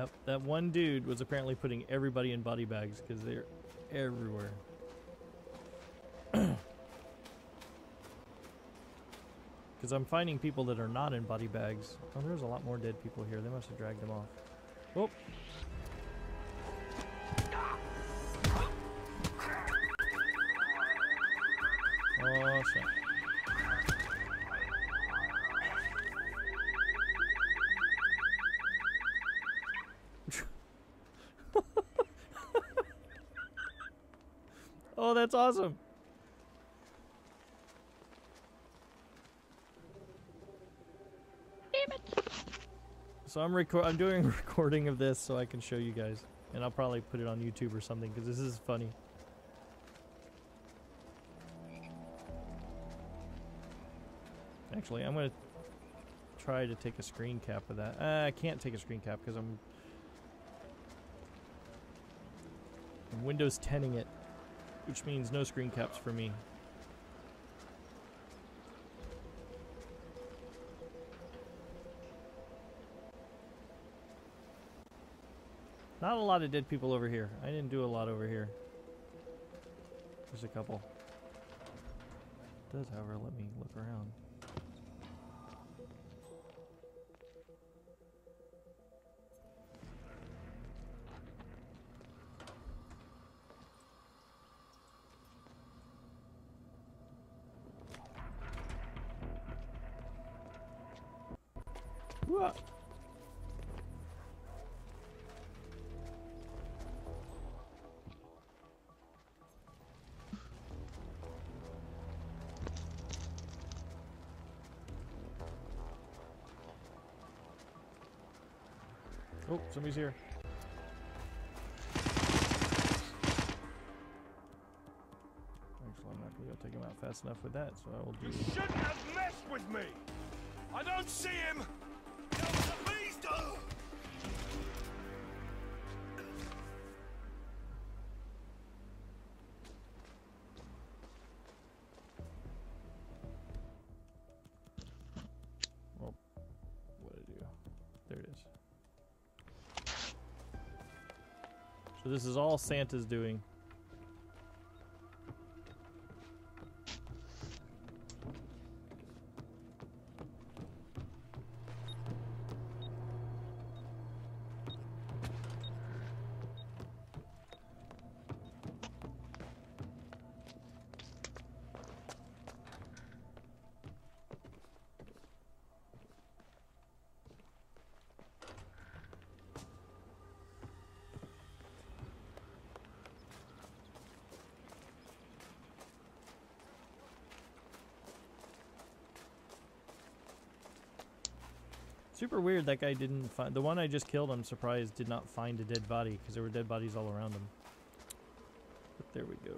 Yep, that one dude was apparently putting everybody in body bags because they're everywhere. Because I'm finding people that are not in body bags. Oh, there's a lot more dead people here. They must have dragged them off. Whoop. Oh, shit. Oh, that's awesome. Damn it. So I'm record I'm doing a recording of this so I can show you guys. And I'll probably put it on YouTube or something because this is funny. Actually, I'm going to try to take a screen cap of that. Uh, I can't take a screen cap because I'm, I'm Windows 10ing it, which means no screen caps for me. Not a lot of dead people over here. I didn't do a lot over here. There's a couple. It does, however, let me look around. Whoa. Oh, somebody's here. Actually, I'm not able to take him out fast enough with that, so I will do. You shouldn't have messed with me! I don't see him! So this is all Santa's doing. Super weird that guy didn't find the one I just killed. I'm surprised did not find a dead body because there were dead bodies all around him. But there we go.